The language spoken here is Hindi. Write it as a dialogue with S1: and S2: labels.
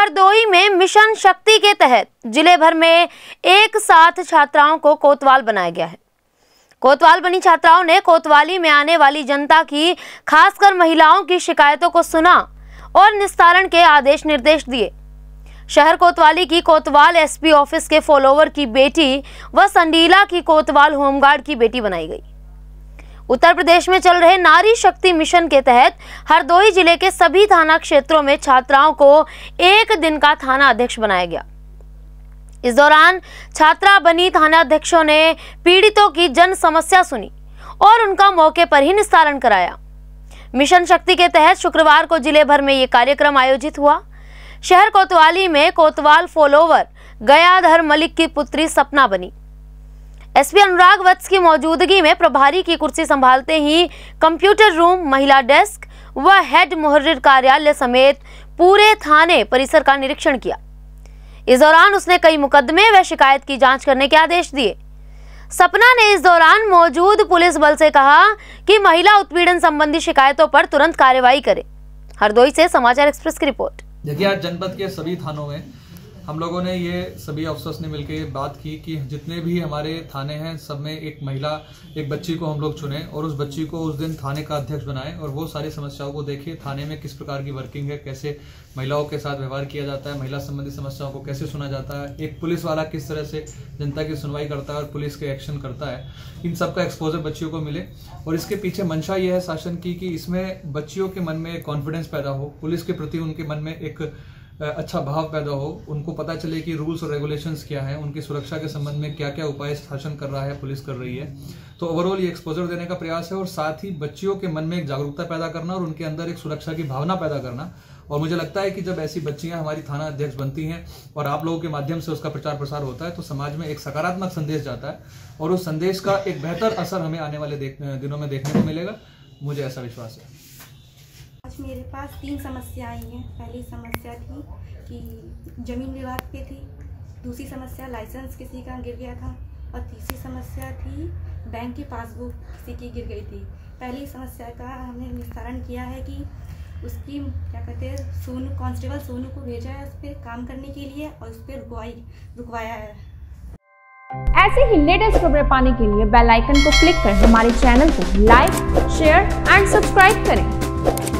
S1: हरदोई में मिशन शक्ति के तहत ज़िले भर में एक साथ छात्राओं को कोतवाल बनाया गया है। कोतवाल बनी छात्राओं ने कोतवाली में आने वाली जनता की, खासकर महिलाओं की शिकायतों को सुना और निस्तारण के आदेश निर्देश दिए। शहर कोतवाली की कोतवाल एसपी ऑफ़िस के फॉलोवर की बेटी व संडीला की कोतवाल होमगार्ड की बेटी बनाई गई। उत्तर प्रदेश में चल रहे नारी शक्ति मिशन के तहत हरदोई ज़िले के सभी थाना क्षेत्रों में छात्राओं को एक दिन का थाना अध्यक्ष बनाया गया। इस दौरान छात्रा बनी थाना अध्यक्षों ने पीड़ितों की जन समस्या सुनी और उनका मौके पर ही निस्तारण कराया। मिशन शक्ति के तहत शुक्रवार को ज़िले भर में ये कार्यक्रम आयोजित हुआ। शहर कोतवाली में कोतवाल फॉलोवर गयाधर मलिक की पुत्री सपना बनी। एसपी अनुराग वत्स की मौजूदगी में प्रभारी की कुर्सी संभालते ही कंप्यूटर रूम, महिला डेस्क व हेड मुहर्रिर कार्यालय समेत पूरे थाने, परिसर का निरीक्षण किया। इस दौरान उसने कई मुकदमे व शिकायत की जाँच करने के आदेश दिए। सपना ने इस दौरान मौजूद पुलिस बल से कहा कि महिला उत्पीड़न संबंधी शिकायतों पर तुरंत कार्रवाई करे। हरदोई से समाचार एक्सप्रेस की रिपोर्ट।
S2: देखिए, आज जनपद के सभी थानों में हम लोगों ने ये सभी अफसर्स ने मिलकर बात की कि जितने भी हमारे थाने हैं, सब में एक महिला, एक बच्ची को हम लोग चुने और उस बच्ची को उस दिन थाने का अध्यक्ष बनाए और वो सारी समस्याओं को देखे, थाने में किस प्रकार की वर्किंग है, कैसे महिलाओं के साथ व्यवहार किया जाता है, महिला संबंधी समस्याओं को कैसे सुना जाता है, एक पुलिस वाला किस तरह से जनता की सुनवाई करता है और पुलिस के एक्शन करता है, इन सब का एक्सपोजर बच्चियों को मिले। और इसके पीछे मंशा यह है शासन की कि इसमें बच्चियों के मन में कॉन्फिडेंस पैदा हो, पुलिस के प्रति उनके मन में एक अच्छा भाव पैदा हो, उनको पता चले कि रूल्स और रेगुलेशंस क्या है, उनकी सुरक्षा के संबंध में क्या क्या उपाय शासन कर रहा है, पुलिस कर रही है। तो ओवरऑल ये एक्सपोजर देने का प्रयास है और साथ ही बच्चियों के मन में एक जागरूकता पैदा करना और उनके अंदर एक सुरक्षा की भावना पैदा करना। और मुझे लगता है कि जब ऐसी बच्चियाँ हमारी थाना अध्यक्ष बनती हैं और आप लोगों के माध्यम से उसका प्रचार प्रसार होता है तो समाज में एक सकारात्मक संदेश जाता है और उस संदेश का एक बेहतर असर हमें आने वाले दिनों में देखने को मिलेगा। मुझे ऐसा विश्वास है।
S3: मेरे पास तीन समस्या आई हैं। पहली समस्या थी कि ज़मीन विवाद पे थी। दूसरी समस्या लाइसेंस किसी का गिर गया था। और तीसरी समस्या थी बैंक की पासबुक किसी की गिर गई थी। पहली समस्या का हमने निस्तारण किया है कि उसकी, क्या कहते हैं, सोनू कांस्टेबल सोनू को भेजा है उस पर काम करने के लिए और उस पर रुकवाई, रुकवाया है।
S4: ऐसे ही लेटेस्ट खबरें पाने के लिए बेल आइकन को क्लिक कर हमारे चैनल को लाइक शेयर एंड सब्सक्राइब करें।